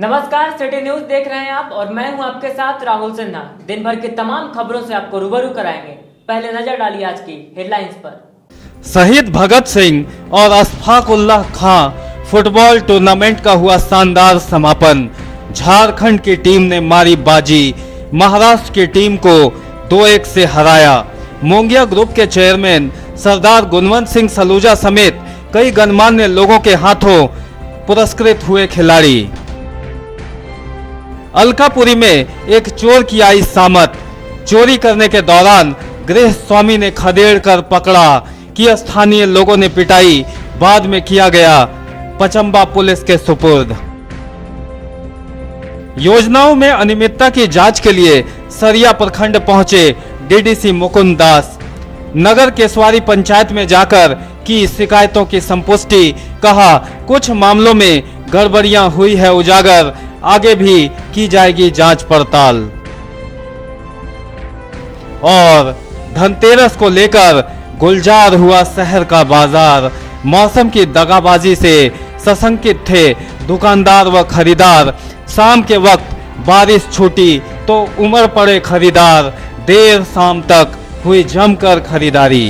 नमस्कार city news देख रहे हैं आप और मैं हूँ आपके साथ राहुल सिन्हा। दिन भर की तमाम खबरों से आपको रूबरू कराएँगे। पहले नज़र डालिए आज की हेडलाइंस पर। शहीद भगत सिंह और अशफाक उल्लाह खां फुटबॉल टूर्नामेंट का हुआ शानदार समापन। झारखंड की टीम ने मारी बाजी। महाराष्ट्र की टीम को दो एक से हराया। मोंगिया ग्रुप के चेयरमैन सरदार गुणवंत सिंह सलूजा समेत कई गणमान्य लोगों के हाथों पुरस्कृत हुए खिलाड़ी। अलकापुरी में एक चोर की आई सामत। चोरी करने के दौरान गृह स्वामी ने खदेड़ कर पकड़ा कि स्थानीय लोगों ने पिटाई, बाद में किया गया पचम्बा पुलिस के सुपुर्द। योजनाओं में अनियमितता की जाँच के लिए सरिया प्रखंड पहुँचे डीडीसी मुकुंद दास। नगर केसवारी पंचायत में जाकर की शिकायतों की संपुष्टि, कहा, कुछ मामलों में गड़बड़ियाँ हुई है उजागर आगे भी की जाएगी जाँच पड़ताल। और धनतेरस को लेकर गुलजार हुआ शहर का बाज़ार। मौसम की दगाबाजी से सशंकित थे दुकानदार व खरीदार। शाम के वक्त बारिश छूटी तो उमर पड़े खरीदार। देर शाम तक हुई जमकर खरीदारी।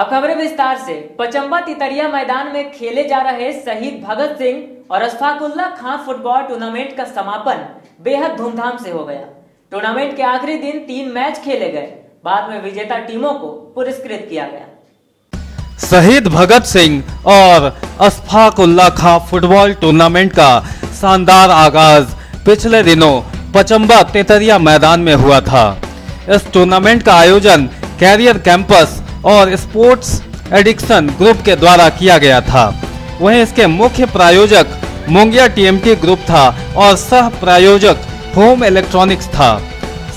अब खबरें विस्तार से। पचम्बा तितरिया मैदान में खेले जा रहे शहीद भगत सिंह और अशफाकुल्ला खां फुटबॉल टूर्नामेंट का समापन बेहद धूमधाम से हो गया। टूर्नामेंट के आखिरी दिन तीन मैच खेले गए। बाद में विजेता टीमों को पुरस्कृत किया गया। शहीद भगत सिंह और अशफाक उल्ला खां फुटबॉल टूर्नामेंट का शानदार आगाज़ पिछले दिनों पचम्बा तेतरिया मैदान में हुआ था। इस टूर्नामेंट का आयोजन कैरियर कैंपस और स्पोर्ट्स एडिक्शन ग्रुप के द्वारा किया गया था। वहीं इसके मुख्य प्रायोजक मोंगिया टीएमटी ग्रुप था और सह प्रायोजक होम इलेक्ट्रॉनिक्स था।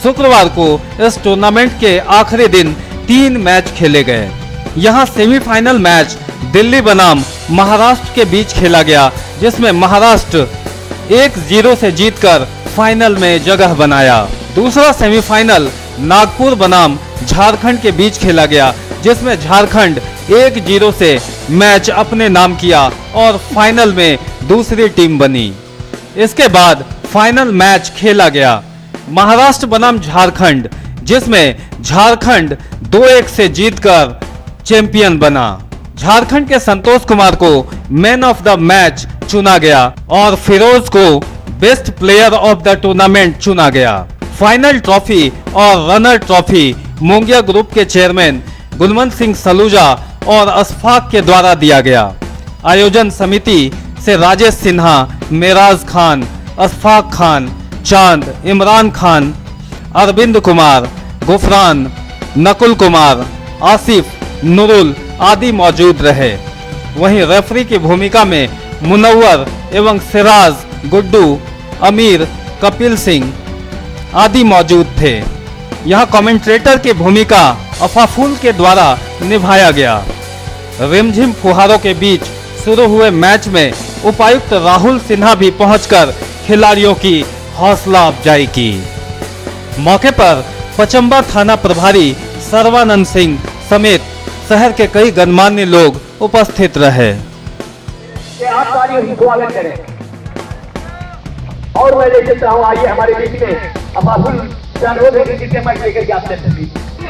शुक्रवार को इस टूर्नामेंट के आखिरी दिन तीन मैच खेले गए। यहाँ सेमीफाइनल मैच दिल्ली बनाम महाराष्ट्र के बीच खेला गया, जिसमें महाराष्ट्र एक ज़ीरो से जीतकर फाइनल में जगह बनाया। दूसरा सेमीफाइनल नागपुर बनाम झारखंड के बीच खेला गया जिसमें झारखंड एक ज़ीरो से मैच अपने नाम किया और फाइनल में दूसरी टीम बनी। इसके बाद फाइनल मैच खेला गया। महाराष्ट्र बनाम झारखंड, जिसमें झारखंड दो एक से जीतकर चैंपियन बना। झारखंड के संतोष कुमार को मैन ऑफ़ द मैच चुना गया और फिरोज को best player of the tournament चुना गया। फाइनल ट्रॉफी और रनर ट्रॉफी मोंगिया ग्रुप के चेयरमैन गुणवंत सिंह सलूजा और अशफाक के द्वारा दिया गया। आयोजन समिति से राजेश सिन्हा, मेराज खान अशफाक खान, चाँद, इमरान खान, अरविंद कुमार, गुफरान, नकुल कुमार, आसिफ, नुरुल आदि मौजूद रहे। वहीं रेफरी की भूमिका में मुनव्वर एवं सिराज, गुड्डू, अमीर, कपिल सिंह आदि मौजूद थे। यहाँ कमेंट्रेटर की भूमिका अफाफुल के द्वारा निभाया गया। रिमझिम फुहारों के बीच शुरू हुए मैच में उपायुक्त राहुल सिन्हा भी पहुंचकर खिलाड़ियों की हौसला अफजाई की। मौके पर पचम्बा थाना प्रभारी सर्वानंद सिंह समेत शहर के कई गणमान्य लोग उपस्थित रहे। आप और मैं लेके चाहूँ आइए हमारे बीच में है कि जितने मैच लेकर आपसे सभी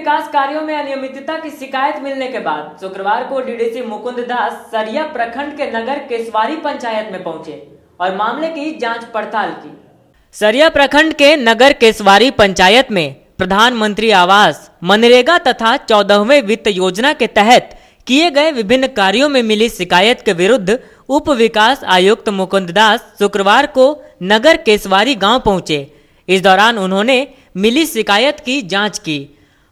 विकास कार्यों में अनियमितता की शिकायत मिलने के बाद शुक्रवार को डीडीसी मुकुंद दास सरिया प्रखंड के नगर केसवारी पंचायत में पहुँचे और मामले की जाँच पड़ताल की। सरिया प्रखंड के नगर केसवारी पंचायत में प्रधानमंत्री आवास, मनरेगा तथा चौदहवें वित्त योजना के तहत किए गए विभिन्न कार्यों में मिली शिकायत के विरुद्ध उप विकास आयुक्त मुकुंद दास शुक्रवार को नगर केसवारी गाँव पहुँचे। इस दौरान उन्होंने मिली शिकायत की जाँच की।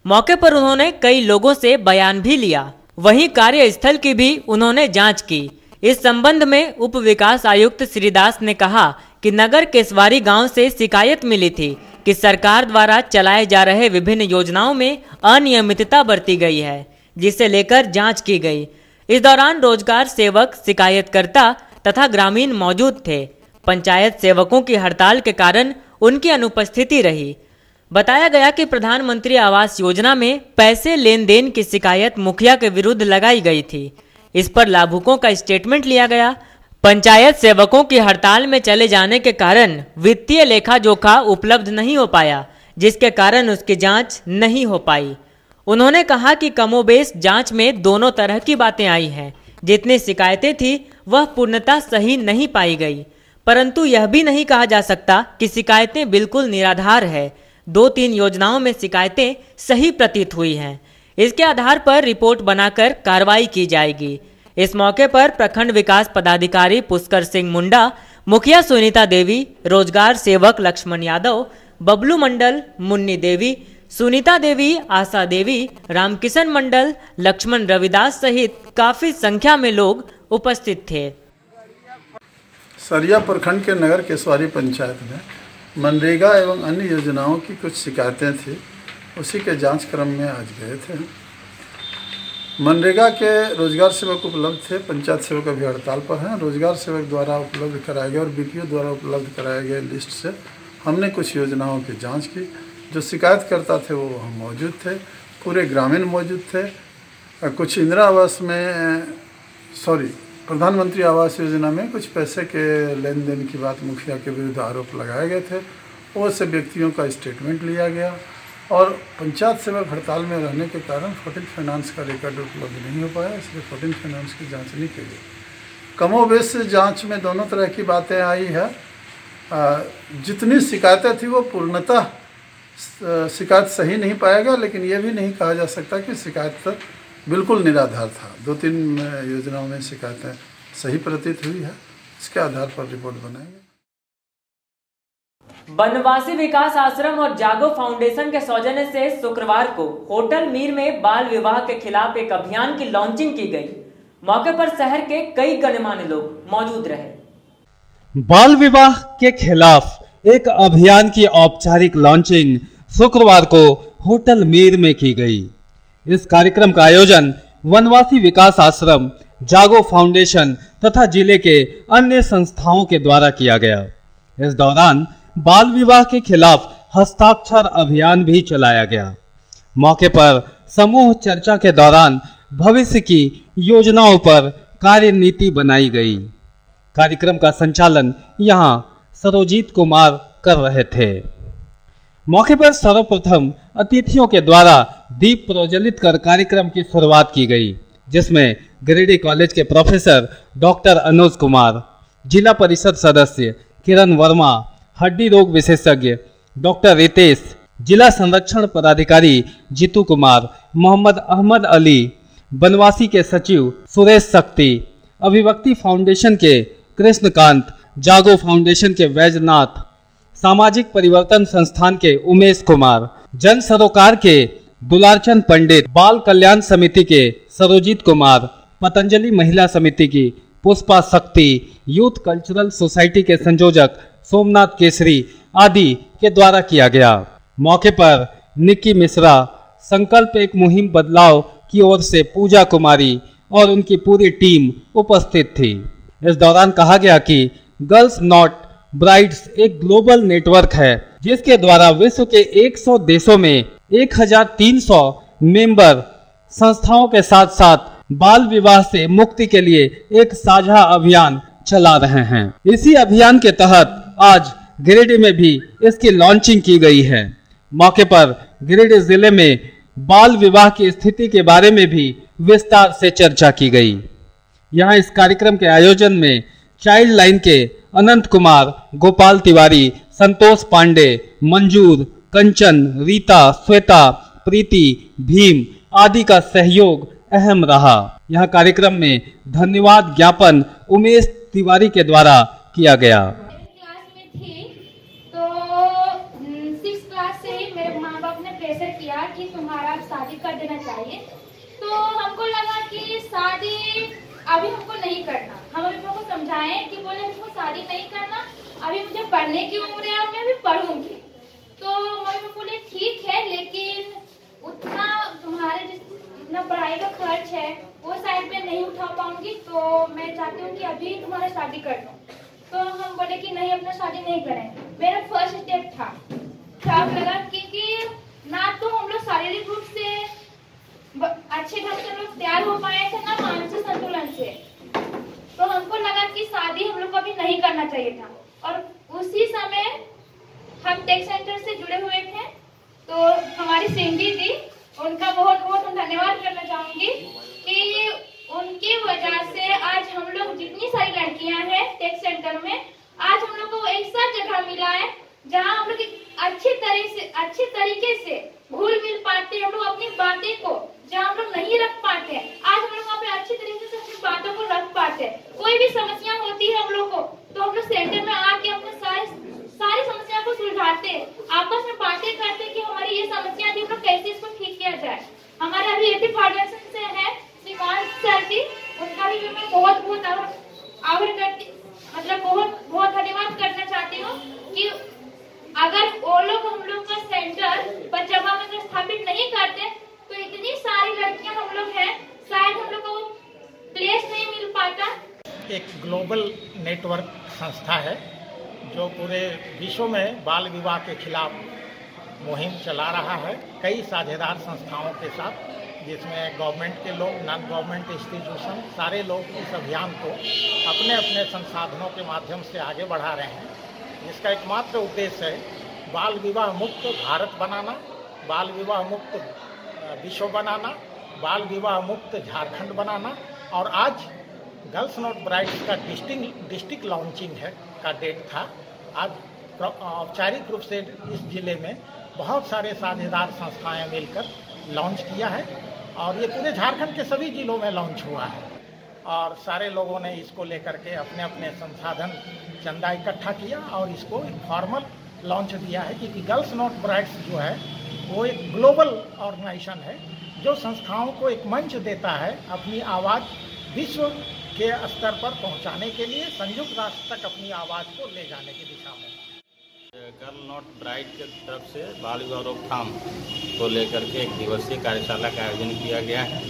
मौके पर उन्होंने कई लोगों से बयान भी लिया। वहीं कार्यस्थल की भी उन्होंने जाँच की। इस संबंध में उप विकास आयुक्त श्रीदास ने कहा कि नगर केसवारी गाँव से शिकायत मिली थी कि सरकार द्वारा चलाए जा रहे विभिन्न योजनाओं में अनियमितता बरती गई है, जिसे लेकर जाँच की गई। इस दौरान रोज़गार सेवक, शिकायतकर्ता तथा ग्रामीण मौजूद थे। पंचायत सेवकों की हड़ताल के कारण उनकी अनुपस्थिति रही। बताया गया कि प्रधानमंत्री आवास योजना में पैसे लेन देन की शिकायत मुखिया के विरुद्ध लगाई गई थी। इस पर लाभुकों का स्टेटमेंट लिया गया। पंचायत सेवकों की हड़ताल में चले जाने के कारण वित्तीय लेखा जोखा उपलब्ध नहीं हो पाया, जिसके कारण उसकी जाँच नहीं हो पाई। उन्होंने कहा कि कमोबेश जाँच में दोनों तरह की बातें आई हैं। जितनी शिकायतें थी, वह पूर्णतः सही नहीं पाई गई। परंतु यह भी नहीं कहा जा सकता कि शिकायतें बिल्कुल निराधार है। दो तीन योजनाओं में शिकायतें सही प्रतीत हुई हैं। इसके आधार पर रिपोर्ट बनाकर कार्रवाई की जाएगी। इस मौके पर प्रखंड विकास पदाधिकारी पुष्कर सिंह मुंडा, मुखिया सुनीता देवी, रोज़गार सेवक लक्ष्मण यादव, बबलू मंडल मुन्नी देवी, सुनीता देवी, आशा देवी, रामकिशन मंडल, लक्ष्मण रविदास सहित काफ़ी संख्या में लोग उपस्थित थे। सरिया प्रखंड के नगर केसवारी पंचायत में मनरेगा एवं अन्य योजनाओं की कुछ शिकायतें थी, उसी के जाँच क्रम में आज गए थे। मनरेगा के रोज़गार सेवक उपलब्ध थे, पंचायत सेवक अभी हड़ताल पर हैं। रोज़गार सेवक द्वारा उपलब्ध कराए गए और बीपीओ द्वारा उपलब्ध कराए गए लिस्ट से हमने कुछ योजनाओं की जाँच की। जो शिकायत करता थे, वो वहाँ मौजूद थे। पूरे ग्रामीण मौजूद थे। कुछ इंदिरा आवास में, सॉरी प्रधानमंत्री आवास योजना में कुछ पैसे के लेन देन की बात मुखिया के विरुद्ध आरोप लगाए गए थे। वो से व्यक्तियों का स्टेटमेंट लिया गया और पंचायत सेवक हड़ताल में रहने के कारण फोर्टिन फाइनेंस का रिकॉर्ड उपलब्ध नहीं हो पाया, इसलिए फोर्टिन फाइनेंस की जाँच नहीं की गई। कमोबेश जाँच में दोनों तरह की बातें आई है। जितनी शिकायतें थी वो पूर्णतः शिकायत सही नहीं पाया गया, लेकिन ये भी नहीं कहा जा सकता कि शिकायत बिल्कुल निराधार था। दो तीन योजनाओं में शिकायतें सही प्रतीत हुई है। इसके आधार पर रिपोर्ट बनाएँगे बनवासी विकास आश्रम और जागो फाउंडेशन के सौजन्य से शुक्रवार को होटल मीर में बाल विवाह के खिलाफ एक अभियान की लॉन्चिंग की गई। मौके पर शहर के कई गणमान्य लोग मौजूद रहे। बाल विवाह के खिलाफ एक अभियान की औपचारिक लॉन्चिंग शुक्रवार को होटल मीर में की गई। इस कार्यक्रम का आयोजन वनवासी विकास आश्रम, जागो फाउंडेशन तथा ज़िले के अन्य संस्थाओं के द्वारा किया गया। इस दौरान बाल विवाह के खिलाफ हस्ताक्षर अभियान भी चलाया गया। मौके पर समूह चर्चा के दौरान भविष्य की योजनाओं पर कार्य नीति बनाई गई। कार्यक्रम का संचालन यहाँ सरोजीत कुमार कर रहे थे। मौके पर सर्वप्रथम अतिथियों के द्वारा दीप प्रज्वलित कर कार्यक्रम की शुरुआत की गई, जिसमें गिरिडीह कॉलेज के प्रोफेसर डॉक्टर अनुज कुमार, जिला परिषद सदस्य किरण वर्मा, हड्डी रोग विशेषज्ञ डॉक्टर रितेश, जिला संरक्षण पदाधिकारी जीतू कुमार, मोहम्मद अहमद अली बनवासी के सचिव सुरेश शक्ति अभिव्यक्ति फाउंडेशन के कृष्णकांत, जागो फाउंडेशन के वैजनाथ सामाजिक परिवर्तन संस्थान के उमेश कुमार, जन सरोकार के दुलारचंद पंडित, बाल कल्याण समिति के सरोजीत कुमार, पतंजलि महिला समिति की पुष्पा शक्ति, यूथ कल्चरल सोसाइटी के संयोजक सोमनाथ केसरी आदि के द्वारा किया गया। मौके पर निक्की मिश्रा, संकल्प एक मुहिम बदलाव की ओर से पूजा कुमारी और उनकी पूरी टीम उपस्थित थी। इस दौरान कहा गया कि गर्ल्स नॉट ब्राइड्स एक ग्लोबल नेटवर्क है, जिसके द्वारा विश्व के 100 देशों में 1300 मेंबर संस्थाओं के साथ साथ बाल विवाह से मुक्ति के लिए एक साझा अभियान चला रहे हैं। इसी अभियान के तहत आज गिरिडीह में भी इसकी लॉन्चिंग की गई है। मौके पर गिरिडीह ज़िले में बाल विवाह की स्थिति के बारे में भी विस्तार से चर्चा की गई। यहाँ इस कार्यक्रम के आयोजन में चाइल्ड लाइन के अनंत कुमार गोपाल तिवारी, संतोष पांडे, मंजूर, कंचन, रीता, श्वेता, प्रीति, भीम आदि का सहयोग अहम रहा। यह कार्यक्रम में धन्यवाद ज्ञापन उमेश तिवारी के द्वारा किया गया। तो सिक्स क्लास से ही मेरे माँ बाप ने प्रेशर किया कि तुम्हारा अब शादी कर देना चाहिए। तो हमको लगा कि शादी अभी हमको नहीं करना हम अभी को समझाएँ कि बोले हमको शादी नहीं करना, अभी मुझे पढ़ने की उम्र है और मैं अभी पढ़ूँगी। तो मम्मी पापा बोले, ठीक है, लेकिन उतना तुम्हारे जिस इतना पढ़ाई का खर्च है, वो साइड पे नहीं उठा पाऊँगी तो मैं चाहती हूँ कि अभी तुम्हारा शादी कर दूँ तो हम बोले कि, नहीं, अपना शादी नहीं करें। मेरा फ़र्स्ट स्टेप था। खराब लगा क्योंकि ना तो हम लोग शारीरिक रूप से अच्छे ढंग से लोग तैयार हो पाए थे, ना मानसिक संतुलन से। तो हमको लगा कि शादी हम लोग को अभी नहीं करना चाहिए था। और उसी समय हम टेक सेंटर से जुड़े हुए थे। तो हमारी सिंधी थी। उनका बहुत बहुत धन्यवाद करना चाहूँगी कि उनकी वजह से आज हम लोग जितनी सारी लड़कियाँ हैं टेक सेंटर में, आज हम लोग को ऐसा जगह मिला है, जहाँ हम लोग एक अच्छी तरह से, अच्छे तरीके से घुल मिल पाते हम लोग अपनी बातें को, जहाँ हम लोग नहीं रख पाते आज हम लोग वहाँ पे अच्छी तरीके अपनी बातों को रख पाते हैं। कोई भी समस्या होती है हम लोग को तो हम लोग सेंटर में आके अपने सारे, सारी समस्या को सुलझाते हैं। आपस में बातें करते हैं कि हमारी ये समस्या थी, हम लोग कैसे इसको ठीक किया जाए। हमारे अभी एटी फाउंडेशन से है श्रीकांत सर जी उनका भी मैं बहुत बहुत आभार आभार करती मतलब बहुत बहुत धन्यवाद करना चाहती हूँ कि अगर वो लोग हम लोग का सेंटर पंजाबा में अगर स्थापित नहीं करते तो इतनी सारी लड़कियाँ हम लोग हैं शायद हम लोग को प्लेस नहीं मिल पाता एक ग्लोबल नेटवर्क संस्था है, जो पूरे विश्व में बाल विवाह के खिलाफ मुहिम चला रहा है। कई साझेदार संस्थाओं के साथ, जिसमें गवर्नमेंट के लोग नॉन गवर्नमेंट इंस्टीट्यूशन सारे लोग इस अभियान को अपने अपने संसाधनों के माध्यम से आगे बढ़ा रहे हैं। जिसका एकमात्र उद्देश्य है बाल विवाह मुक्त भारत बनाना, बाल विवाह मुक्त विश्व बनाना, बाल विवाह मुक्त झारखंड बनाना। और आज गर्ल्स नॉट ब्राइड्स का डिस्टिंग डिस्ट्रिक्ट लॉन्चिंग है, का डेट था। आज औपचारिक रूप से इस ज़िले में बहुत सारे साझेदार संस्थाएँ मिलकर लॉन्च किया है और ये पूरे झारखंड के सभी जिलों में लॉन्च हुआ है। और सारे लोगों ने इसको लेकर के अपने अपने संसाधन चंदा इकट्ठा किया और इसको फॉर्मल लॉन्च दिया है, क्योंकि गर्ल्स नॉट ब्राइड्स जो है, वो एक ग्लोबल ऑर्गेनाइजेशन है, जो संस्थाओं को एक मंच देता है अपनी आवाज़ विश्व के स्तर पर पहुँचाने के लिए संयुक्त राष्ट्र तक अपनी आवाज़ को ले जाने की दिशा में। गर्ल नॉट ब्राइड के तरफ़ से बाल विवाह रोकथाम को लेकर के एक दिवसीय कार्यशाला का आयोजन किया गया है।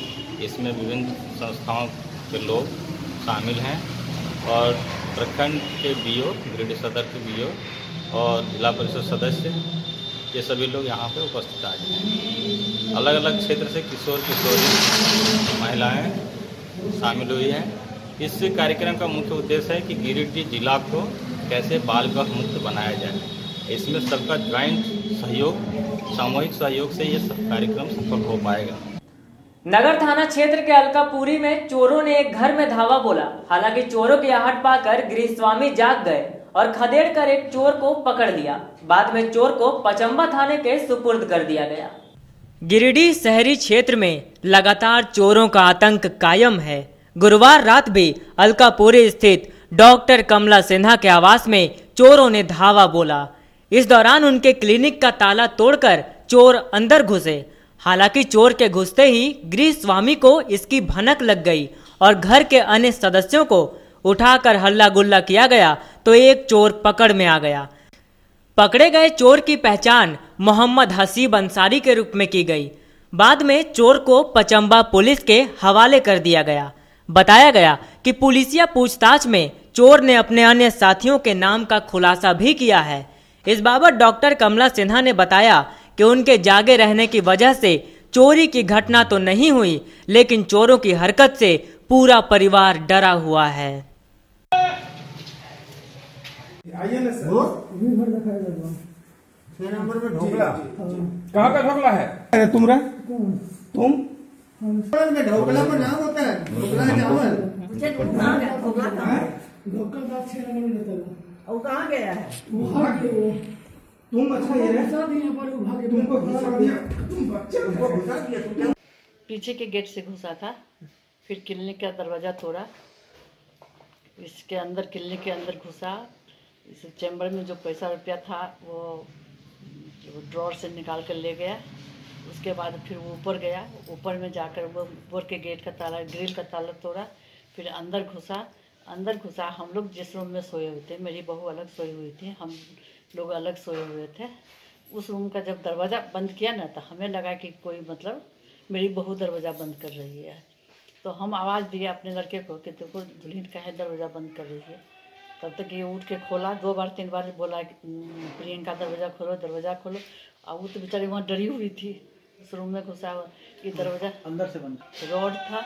इसमें विभिन्न संस्थाओं के लोग शामिल हैं और प्रखंड के बीओ गिरिडीह सदर के बीओ और जिला परिषद सदस्य, ये सभी लोग यहाँ पे उपस्थित आ गए हैं। अलग अलग क्षेत्र से किशोर किशोरी महिलाएँ शामिल हुई हैं। इस कार्यक्रम का मुख्य उद्देश्य है कि गिरिडीह जिला को कैसे बाल विवाह मुक्त बनाया जाए। इसमें सबका ज्वाइंट सहयोग सामूहिक सहयोग से ये सब कार्यक्रम सफल हो पाएगा। नगर थाना क्षेत्र के अलकापुरी में चोरों ने एक घर में धावा बोला। हालाँकि चोरों की आहट पाकर गृह स्वामी जाग गए और खदेड़ कर एक चोर को पकड़ लिया। बाद में चोर को पचम्बा थाने के सुपुर्द कर दिया गया। गिरिडीह शहरी क्षेत्र में लगातार चोरों का आतंक कायम है। गुरुवार रात भी अलकापुरी स्थित डॉक्टर कमला सिन्हा के आवास में चोरों ने धावा बोला। इस दौरान उनके क्लिनिक का ताला तोड़कर चोर अंदर घुसे। हालाँकि चोर के घुसते ही गृह स्वामी को इसकी भनक लग गई और घर के अन्य सदस्यों को उठाकर हल्ला गुल्ला किया गया तो एक चोर पकड़ में आ गया। पकड़े गए चोर की पहचान मोहम्मद हसीब अंसारी के रूप में की गई। बाद में चोर को पचम्बा पुलिस के हवाले कर दिया गया। बताया गया कि पुलिसिया पूछताछ में चोर ने अपने अन्य साथियों के नाम का खुलासा भी किया है। इस बाबत डॉक्टर कमला सिन्हा ने बताया कि उनके जागे रहने की वजह से चोरी की घटना तो नहीं हुई लेकिन चोरों की हरकत से पूरा परिवार डरा हुआ है। नंबर पे ढोकला। कहाँ का ढोकला है? अरे तुम? तुम ढोकला में नाम होता है ढोकला चावल पीछे के गेट से घुसा था, फिर क्लिनिक का दरवाज़ा तोड़ा, इसके अंदर क्लिनिक के अंदर घुसा, इस चैम्बर में जो पैसा रुपया था वो ड्रॉर से निकाल कर ले गया। उसके बाद फिर वो ऊपर गया ऊपर में जाकर वो ऊपर के गेट का ताला ग्रिल का ताला तोड़ा फिर अंदर घुसा अंदर घुसा। हम लोग जिस रूम में सोए हुए थे मेरी बहू अलग सोई हुई थी हम लोग अलग सोए हुए थे। उस रूम का जब दरवाज़ा बंद किया ना तो हमें लगा कि कोई मतलब मेरी बहू दरवाज़ा बंद कर रही है। तो हम आवाज़ दिए अपने लड़के को कि देखो दुल्हन का है दरवाज़ा बंद कर रही है। तब तक ये उठ के खोला दो बार तीन बार बोला "हम्म, प्रियंका दरवाज़ा खोलो दरवाज़ा खोलो। और वो तो बेचारी वहाँ डरी हुई थी। उस रूम में घुसा हुआ कि दरवाज़ा अंदर से बंद। रोड था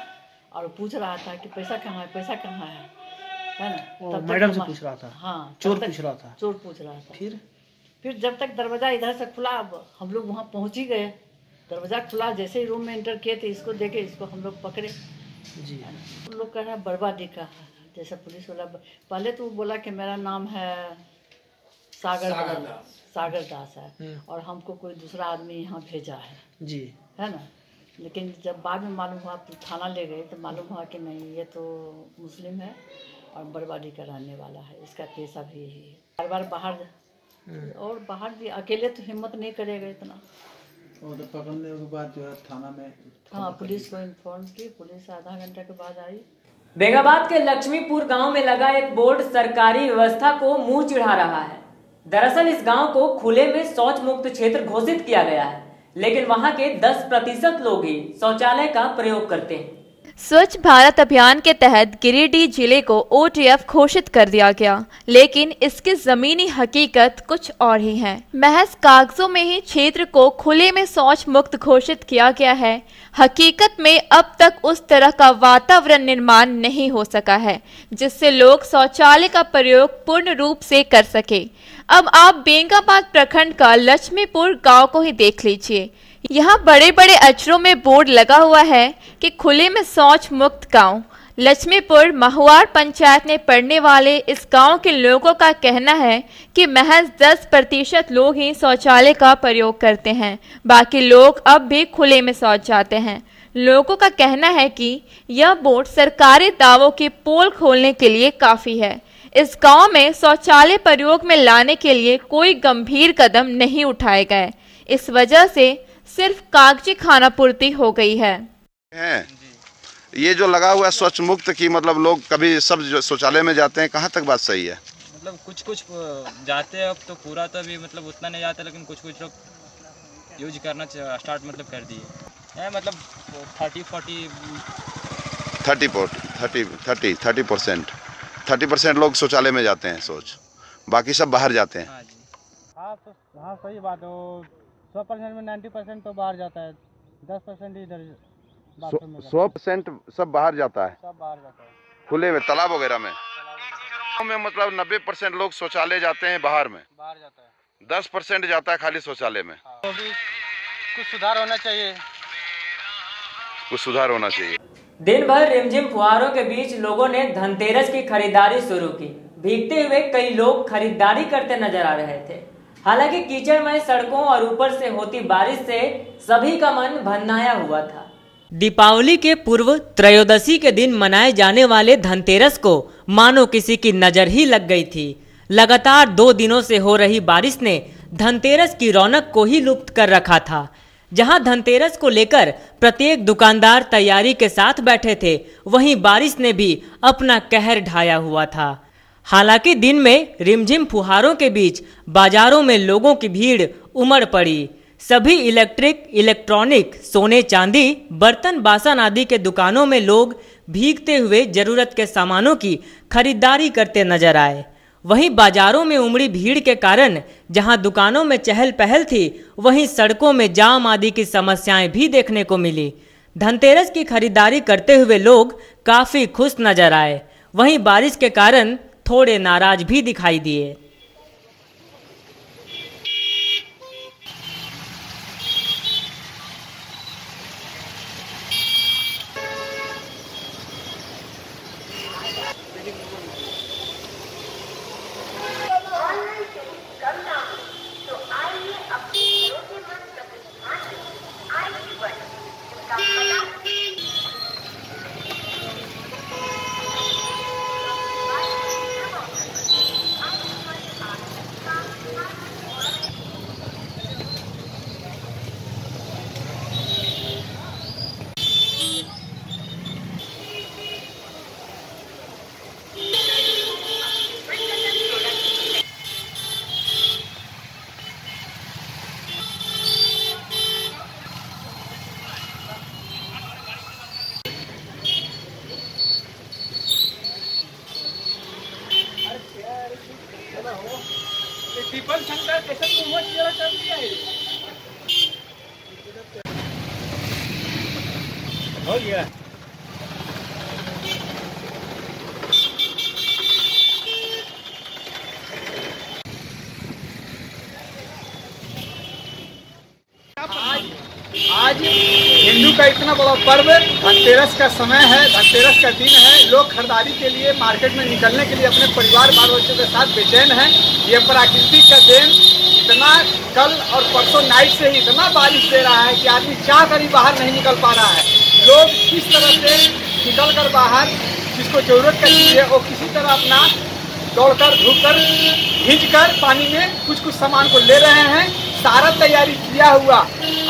और पूछ रहा था कि पैसा कहाँ है पैसा कहाँ है? है ना? तब मैडम से पूछ रहा था। हाँ चोर पूछ रहा था। चोर पूछ रहा था। फिर? फिर जब तक दरवाज़ा इधर से खुला अब हम लोग वहाँ पहुँच ही गए। दरवाज़ा खुला जैसे ही रूम में एंटर किए थे इसको देखे इसको हम लोग पकड़े। जी। उन लोग कह रहे हैं बर्बादी का है जैसे पुलिस वाला पहले तो वो बोला कि मेरा नाम है सागर सागर दास दास। सागर दास है। हम्म। और हमको कोई दूसरा आदमी यहाँ भेजा है। जी। है ना? लेकिन जब बाद में मालूम हुआ तो थाना ले गए तो मालूम हुआ कि नहीं ये तो मुस्लिम है और बर्बादी कराने वाला है। इसका पेशा भी यही है। बार बार बाहर और बाहर भी अकेले तो हिम्मत नहीं करेगा इतना। और तो पकड़ने के बाद जो है थाना में हाँ पुलिस को इन्फॉर्म की पुलिस आधा घंटा के बाद आई। बेगाबाद के लक्ष्मीपुर गाँव में लगा एक बोर्ड सरकारी व्यवस्था को मुँह चिढ़ा रहा है। दरअसल इस गाँव को खुले में शौच मुक्त क्षेत्र घोषित किया गया है। लेकिन वहाँ के 10 प्रतिशत लोग ही शौचालय का प्रयोग करते हैं। स्वच्छ भारत अभियान के तहत गिरिडीह ज़िले को ओटीएफ घोषित कर दिया गया, लेकिन इसकी जमीनी हकीकत कुछ और ही है। महज कागजों में ही क्षेत्र को खुले में शौच मुक्त घोषित किया गया है। हकीकत में अब तक उस तरह का वातावरण निर्माण नहीं हो सका है, जिससे लोग शौचालय का प्रयोग पूर्ण रूप से कर सके। अब आप बेंगाबाद प्रखंड का लक्ष्मीपुर गाँव को ही देख लीजिए। यहाँ बड़े बड़े अक्षरों में बोर्ड लगा हुआ है कि खुले में शौच मुक्त गाँव। लक्ष्मीपुर महुआर पंचायत में पड़ने वाले इस गाँव के लोगों का कहना है कि महज 10 प्रतिशत लोग ही शौचालय का प्रयोग करते हैं। बाकी लोग अब भी खुले में शौच जाते हैं। लोगों का कहना है कि यह बोर्ड सरकारी दावों के पोल खोलने के लिए काफ़ी है। इस गाँव में शौचालय प्रयोग में लाने के लिए कोई गंभीर कदम नहीं उठाए गए। इस वजह से सिर्फ़ कागज़ी खाना पूर्ति हो गई है। ये जो लगा हुआ है स्वच्छ मुक्त की मतलब लोग कभी सब शौचालय में जाते हैं कहाँ तक बात सही है? मतलब कुछ कुछ जाते हैं अब तो पूरा तो अभी मतलब उतना नहीं जाता लेकिन कुछ कुछ लोग यूज़ करना स्टार्ट मतलब कर दिए। मतलब thirty forty thirty thirty thirty thirty percent thirty percent लोग शौचालय में जाते हैं सोच। बाकी सब बाहर जाते हैं। हाँ तो हाँ सही बात है सौ परसेंट में नाइन्टी परसेंट तो बाहर जाता है। दस परसेंट इधर सौ परसेंट सब बाहर जाता है? सब बाहर जाता है। खुले में तालाब वगैरह में? में मतलब नब्बे परसेंट लोग शौचालय जाते हैं बाहर में? बाहर जाता है। दस परसेंट जाता है खाली शौचालय में? तो भी कुछ सुधार होना चाहिए। कुछ सुधार होना चाहिए। दिन भर रिमझिम फुहारों के बीच लोगों ने धनतेरस की खरीदारी शुरू की। भीगते हुए कई लोग खरीदारी करते नज़र आ रहे थे। हालाँकि कीचड़मय सड़कों और ऊपर से होती बारिश से सभी का मन भन्नाया हुआ था। दीपावली के पूर्व त्रयोदशी के दिन मनाए जाने वाले धनतेरस को मानो किसी की नज़र ही लग गई थी। लगातार दो दिनों से हो रही बारिश ने धनतेरस की रौनक को ही लुप्त कर रखा था। जहाँ धनतेरस को लेकर प्रत्येक दुकानदार तैयारी के साथ बैठे थे, वहीं बारिश ने भी अपना कहर ढाया हुआ था। हालाँकि दिन में रिमझिम फुहारों के बीच बाजारों में लोगों की भीड़ उमड़ पड़ी। सभी इलेक्ट्रिक, इलेक्ट्रॉनिक, सोने चांदी, बर्तन, बासन आदि के दुकानों में लोग भीगते हुए ज़रूरत के सामानों की खरीदारी करते नज़र आए। वहीं बाजारों में उमड़ी भीड़ के कारण जहाँ दुकानों में चहल पहल थी, वहीं सड़कों में जाम आदि की समस्याएँ भी देखने को मिली। धनतेरस की खरीदारी करते हुए लोग काफ़ी खुश नज़र आए। वहीं बारिश के कारण थोड़े नाराज़ भी दिखाई दिए हो गया आज हिंदू का इतना बड़ा पर्व, धनतेरस का समय है, धनतेरस का दिन है। लोग खरीदारी के लिए मार्केट में निकलने के लिए अपने परिवार बाल बच्चों के साथ बेचैन हैं। ये प्राकृतिक का देन। इतना कल और परसों नाइट से ही इतना बारिश दे रहा है कि आदमी चाह कर बाहर नहीं निकल पा रहा है। लोग किस तरह से निकल कर बाहर, जिसको ज़रूरत का चीज़ है वो किसी तरह अपना दौड़कर, धूपकर भीज कर पानी में कुछ कुछ सामान को ले रहे हैं। सारा तैयारी किया हुआ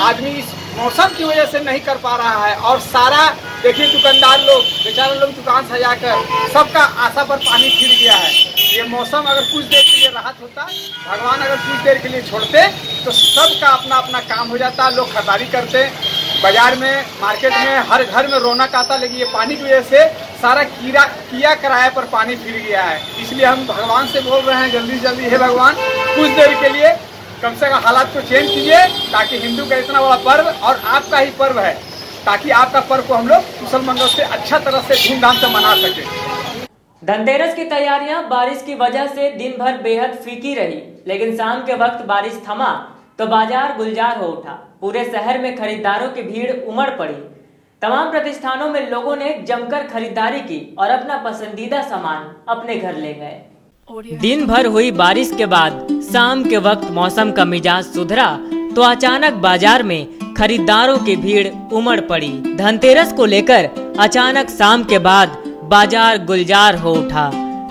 आदमी इस मौसम की वजह से नहीं कर पा रहा है। और सारा, देखिए दुकानदार लोग, बेचारे लोग दुकान सजा कर सबका आशा पर पानी फिर गया है। ये मौसम अगर कुछ देर के लिए राहत होता, भगवान अगर कुछ देर के लिए छोड़ते तो सबका अपना अपना काम हो जाता, लोग खरीदारी करते। बाज़ार में, मार्केट में, हर घर में रौनक आता, लेकिन ये पानी की वजह से सारा कीड़ा किया कराए पर पानी फिर गया है। इसलिए हम भगवान से बोल रहे हैं, जल्दी से जल्दी, हे भगवान, कुछ देर के लिए कम से कम हालात को चेंज कीजिए ताकि हिंदू का इतना बड़ा पर्व और आपका ही पर्व है ताकि आपका पर्व को हम लोग कुशल मंगल से अच्छा तरह से धूमधाम से मना सके। धनतेरस की तैयारियाँ बारिश की वजह से दिन भर बेहद फीकी रही लेकिन शाम के वक्त बारिश थमा तो बाज़ार गुलजार हो उठा। पूरे शहर में खरीदारों की भीड़ उमड़ पड़ी। तमाम प्रतिष्ठानों में लोगों ने जमकर खरीदारी की और अपना पसंदीदा सामान अपने घर ले गए। दिन भर हुई बारिश के बाद शाम के वक्त मौसम का मिजाज सुधरा तो अचानक बाज़ार में खरीदारों की भीड़ उमड़ पड़ी। धनतेरस को लेकर अचानक शाम के बाद बाज़ार गुलजार हो उठा।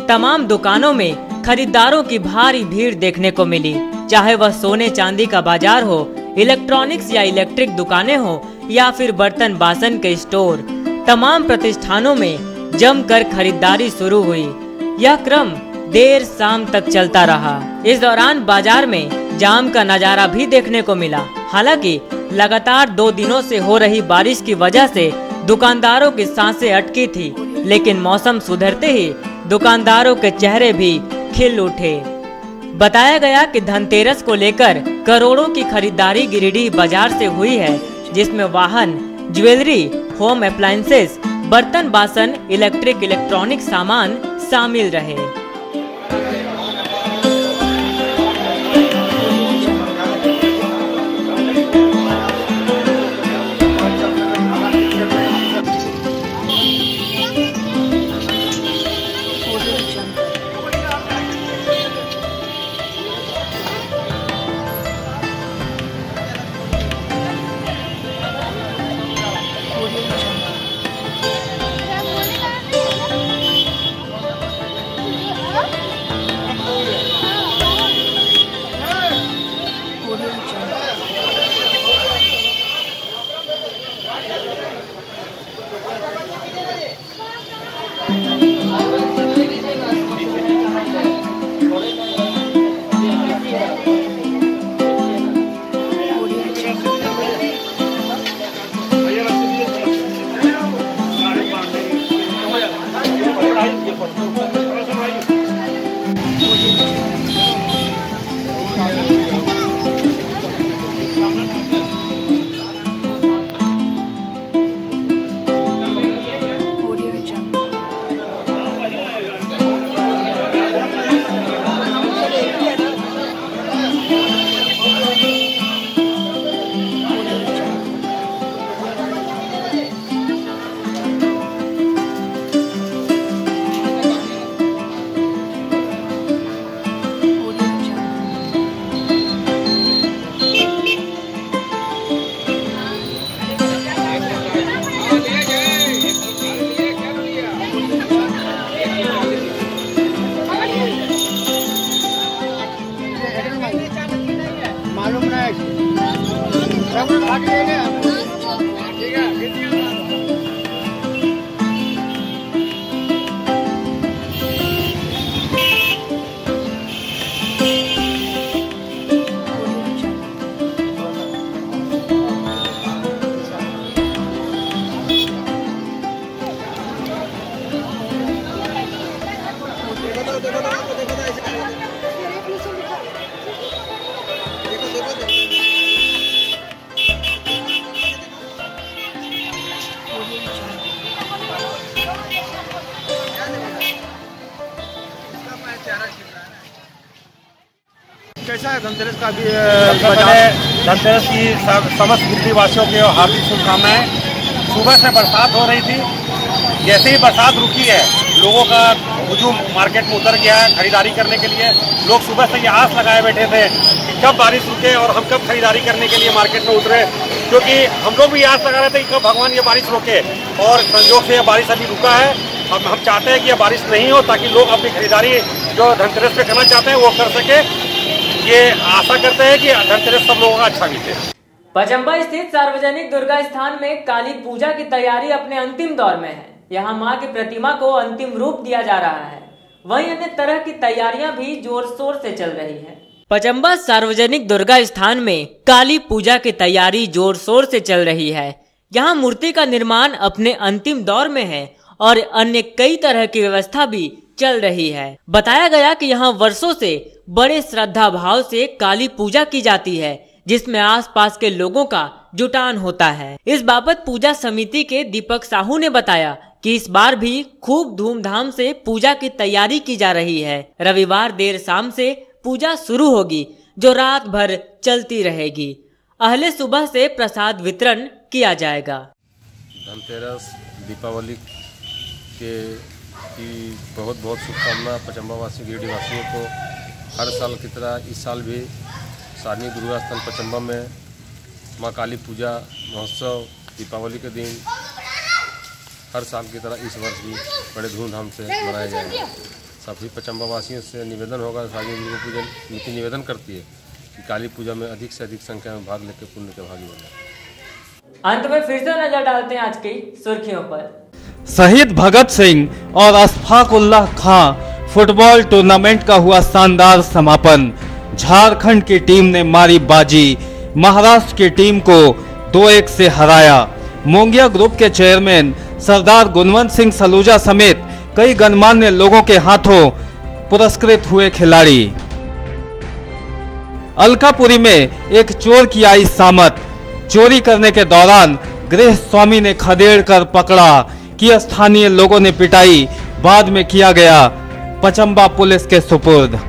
तमाम दुकानों में खरीदारों की भारी भीड़ देखने को मिली। चाहे वह सोने चांदी का बाज़ार हो, इलेक्ट्रॉनिक्स या इलेक्ट्रिक दुकानें हो, या फिर बर्तन बासन के स्टोर, तमाम प्रतिष्ठानों में जमकर खरीदारी शुरू हुई। यह क्रम देर शाम तक चलता रहा। इस दौरान बाज़ार में जाम का नज़ारा भी देखने को मिला। हालाँकि, लगातार दो दिनों से हो रही बारिश की वजह से दुकानदारों की साँसें अटकी थी, लेकिन मौसम सुधरते ही दुकानदारों के चेहरे भी खिल उठे। बताया गया कि धनतेरस को लेकर करोड़ों की खरीदारी गिरिडीह बाज़ार से हुई है, जिसमें वाहन, ज्वेलरी, होम अप्लायंसेस, बर्तन बासन, इलेक्ट्रिक इलेक्ट्रॉनिक सामान शामिल रहे। कैसा धनतेरस का भी धनतेरस की समस्त दिल्लीवासियों की हार्दिक शुभकामनाएँ। सुबह से बरसात हो रही थी। जैसे ही बरसात रुकी है लोगों का हुजूम मार्केट में उतर गया है खरीदारी करने के लिए। लोग सुबह से ये आस लगाए बैठे थे कि कब बारिश रुके और हम कब खरीदारी करने के लिए मार्केट में उतरे। क्योंकि हम लोग भी आस लगा रहे थे कि कब भगवान ये बारिश रोके। और संयोग से ये बारिश अभी रुका है। अब हम चाहते हैं कि ये बारिश नहीं हो ताकि लोग अपनी खरीदारी जो धनतेरस पे करना चाहते हैं वो कर सके। ये आशा करते हैं कि धनतेरस सब लोगों का अच्छा बीते। पचम्बा स्थित सार्वजनिक दुर्गा स्थान में काली पूजा की तैयारी अपने अंतिम दौर में है। यहाँ माँ की प्रतिमा को अंतिम रूप दिया जा रहा है। वहीं अन्य तरह की तैयारियाँ भी ज़ोर शोर से चल रही है। पचम्बा सार्वजनिक दुर्गा स्थान में काली पूजा की तैयारी ज़ोर शोर से चल रही है। यहाँ मूर्ति का निर्माण अपने अंतिम दौर में है और अन्य कई तरह की व्यवस्था भी चल रही है। बताया गया कि यहाँ वर्षों से बड़े श्रद्धा भाव से काली पूजा की जाती है, जिसमें आसपास के लोगों का जुटान होता है। इस बाबत पूजा समिति के दीपक साहू ने बताया कि इस बार भी खूब धूमधाम से पूजा की तैयारी की जा रही है। रविवार देर शाम से पूजा शुरू होगी, जो रात भर चलती रहेगी। अहले सुबह से प्रसाद वितरण किया जाएगा। धनतेरस, दीपावली के की बहुत बहुत शुभकामना पचम्बा वासी गिरडी वासियों को। हर साल की तरह इस साल भी सारनी दुर्गा स्थल पचम्बा में माँ काली पूजा, महोत्सव, दीपावली के दिन हर साल की तरह इस वर्ष भी बड़े धूमधाम से मनाया जाएगा। सभी पचम्बा वासियों से निवेदन होगा सारनी दुर्गा पूजन समिति निवेदन करती है कि काली पूजा में अधिक से अधिक संख्या में भाग लेकर पुण्य के भागी बने अंत में फिर से नज़र डालते हैं आज की सुर्खियों पर। शहीद भगत सिंह और अशफाक उल्लाह खां फुटबॉल टूर्नामेंट का हुआ शानदार समापन। झारखंड की टीम ने मारी बाजी। महाराष्ट्र की टीम को दो एक से हराया। मोंगिया ग्रुप के चेयरमैन सरदार गुणवंत सिंह सलूजा समेत कई गणमान्य लोगों के हाथों पुरस्कृत हुए खिलाड़ी। अलकापुरी में एक चोर की आई सामत। चोरी करने के दौरान गृह स्वामी ने खदेड़ कर पकड़ा। कि स्थानीय लोगों ने पिटाई, बाद में किया गया पचम्बा पुलिस के सुपुर्द।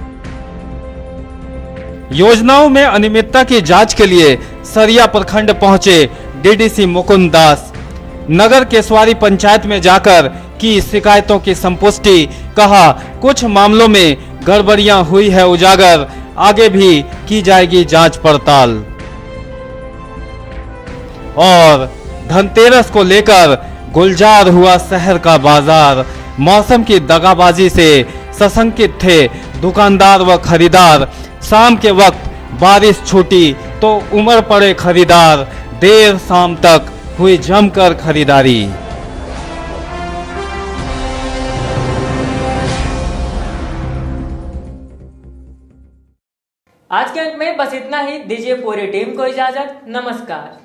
योजनाओं में अनियमितता की जाँच के लिए सरिया प्रखंड पहुँचे डीडीसी मुकुंद दास। नगर केसवारी पंचायत में जाकर की शिकायतों की संपुष्टि, कहा, कुछ मामलों में गड़बड़ियाँ हुई है, उजागर, आगे भी की जाएगी जाँच पड़ताल। और धनतेरस को लेकर गुलजार हुआ शहर का बाज़ार। मौसम की दगाबाजी से सशंकित थे दुकानदार व खरीदार। शाम के वक्त बारिश छूटी तो उमड़ पड़े खरीदार। देर शाम तक हुई जमकर खरीदारी। आज के अंक में बस इतना ही। दीजिए पूरी टीम को इजाज़त। नमस्कार।